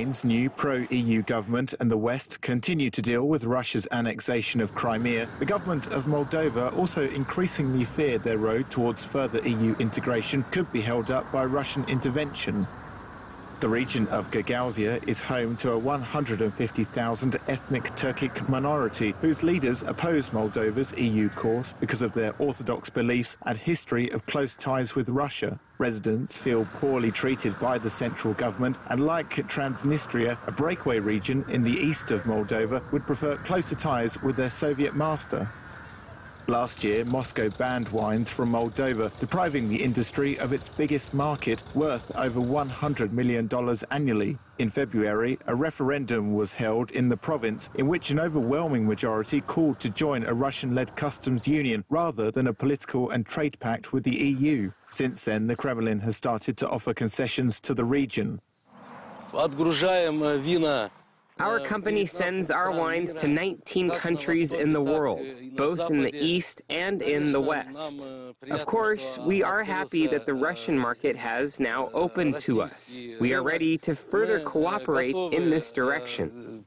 Ukraine's new pro EU government and the West continue to deal with Russia's annexation of Crimea, the government of Moldova also increasingly feared their road towards further EU integration could be held up by Russian intervention. The region of Gagauzia is home to a 150,000 ethnic Turkic minority whose leaders oppose Moldova's EU course because of their orthodox beliefs and history of close ties with Russia. Residents feel poorly treated by the central government and like Transnistria, a breakaway region in the east of Moldova, would prefer closer ties with their Soviet master. Last year, Moscow banned wines from Moldova, depriving the industry of its biggest market, worth over $100 million annually. In February, a referendum was held in the province in which an overwhelming majority called to join a Russian-led customs union rather than a political and trade pact with the EU. Since then, the Kremlin has started to offer concessions to the region. Our company sends our wines to 19 countries in the world, both in the East and in the West. Of course, we are happy that the Russian market has now opened to us. We are ready to further cooperate in this direction.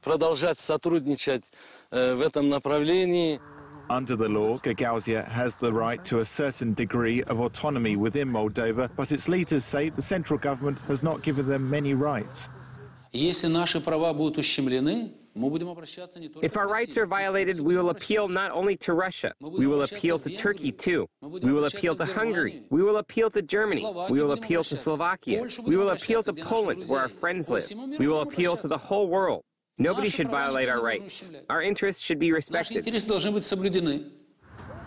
Under the law, Gagauzia has the right to a certain degree of autonomy within Moldova, but its leaders say the central government has not given them many rights. If our rights are violated, we will appeal not only to Russia, we will appeal to Turkey too. We will appeal to Hungary. We will appeal to Germany. We will appeal to Slovakia. We will appeal to Poland, where our friends live. We will appeal to the whole world. Nobody should violate our rights. Our interests should be respected.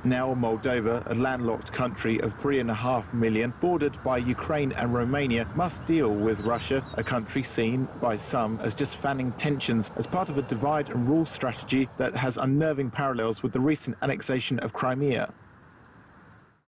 Now Moldova, a landlocked country of three and a half million, bordered by Ukraine and Romania, must deal with Russia, a country seen by some as just fanning tensions as part of a divide and rule strategy that has unnerving parallels with the recent annexation of Crimea.